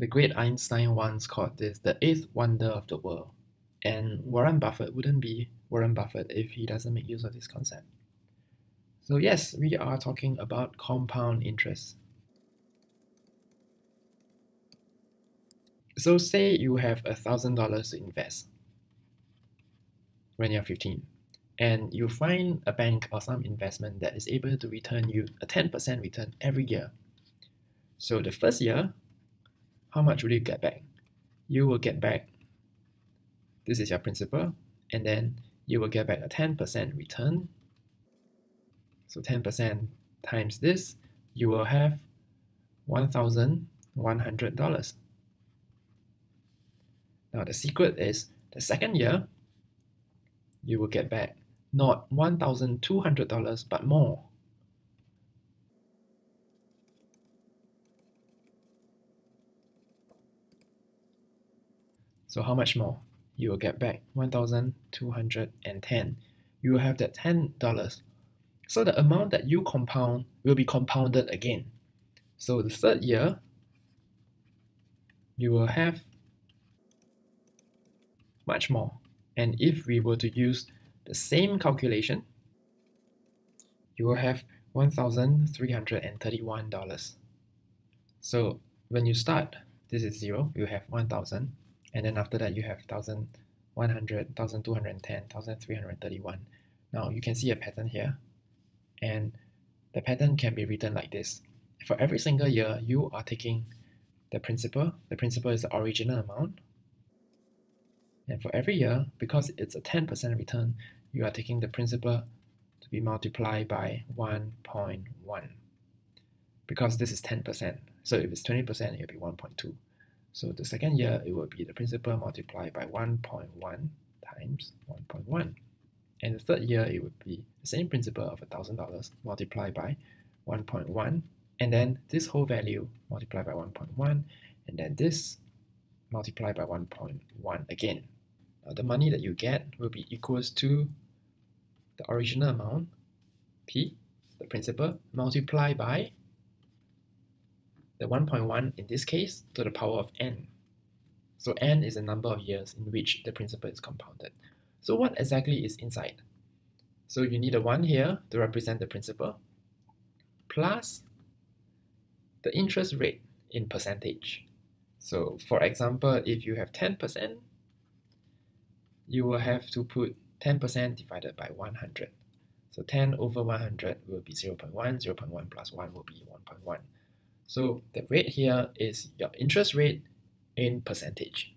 The great Einstein once called this the eighth wonder of the world. And Warren Buffett wouldn't be Warren Buffett if he doesn't make use of this concept. So, yes, we are talking about compound interest. So, say you have a thousand dollars to invest when you're 15, and you find a bank or some investment that is able to return you a 10% return every year. So, the first year, how much will you get back? You will get back, this is your principal, and then you will get back a 10% return. So 10% times this, you will have $1,100. Now the secret is the second year, you will get back not $1,200 but more. So how much more? You will get back 1,210. You will have that $10. So the amount that you compound will be compounded again. So the third year, you will have much more. And if we were to use the same calculation, you will have $1,331. So when you start, this is zero, you have 1,000 and then after that you have 1100 1210 1331 now you can see a pattern here. And the pattern can be written like this. For every single year you are taking the principal. The principal is the original amount. And for every year because it's a 10% return you are taking the principal to be multiplied by 1.1 because this is 10% so if it's 20% it will be 1.2 so the second year, it will be the principal multiplied by 1.1 times 1.1. And the third year, it would be the same principal of $1,000 multiplied by 1.1. And then this whole value multiplied by 1.1. And then this multiplied by 1.1 again. Now the money that you get will be equals to the original amount, P, the principal, multiplied by the 1.1 in this case to the power of n. So n is the number of years in which the principal is compounded. So what exactly is inside? So you need a 1 here to represent the principal, plus the interest rate in percentage. So for example, if you have 10%, you will have to put 10% divided by 100. So 10 over 100 will be 0 0.1, 0 0.1 plus 1 will be 1.1. So the rate here is your interest rate in percentage.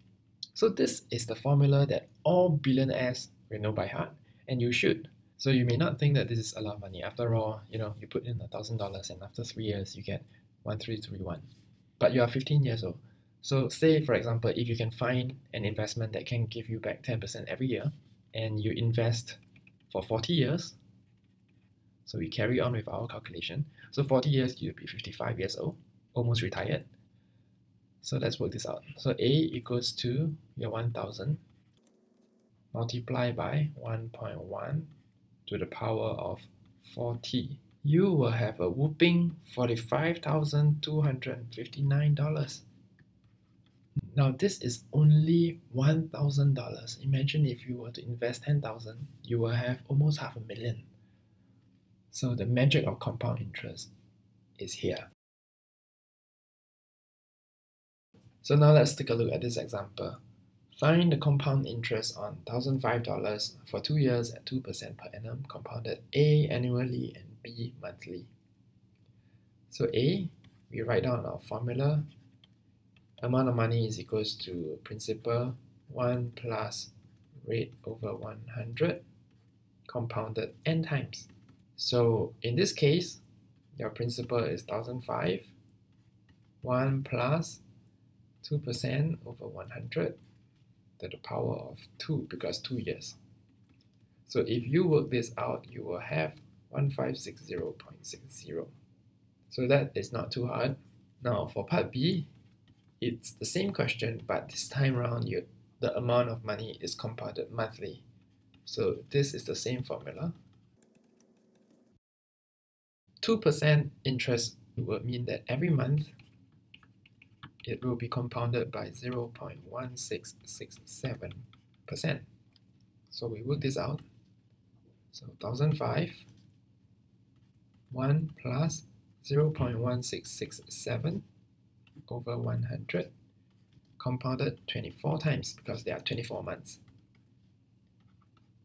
So this is the formula that all billionaires will know by heart, and you should. So you may not think that this is a lot of money. After all, you know, you put in a thousand dollars and after three years you get one three three one. But you are 15 years old. So say for example, if you can find an investment that can give you back 10% every year and you invest for 40 years, so we carry on with our calculation. So 40 years, you'll be 55 years old, almost retired. So let's work this out. So A equals to your 1000 multiplied by 1.1 to the power of 40. You will have a whooping $45,259. Now this is only $1,000. Imagine if you were to invest 10,000, you will have almost half a million. So the magic of compound interest is here. So now let's take a look at this example. Find the compound interest on $1,005 for two years at 2% per annum compounded A annually and B monthly. So A, we write down our formula. Amount of money is equals to principal 1 plus rate over 100 compounded n times. So in this case, your principal is 1005, 1 plus 2% over 100 to the power of 2 because 2 years. So if you work this out, you will have 1560.60. So that is not too hard. Now for part B, it's the same question, but this time around, you, the amount of money is compounded monthly. So this is the same formula. 2% interest would mean that every month it will be compounded by 0.1667%. So we work this out. So 1005, 1 plus 0.1667 over 100, compounded 24 times because there are 24 months.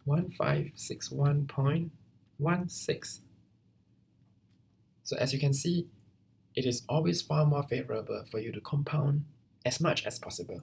1561.16. So as you can see, it is always far more favorable for you to compound as much as possible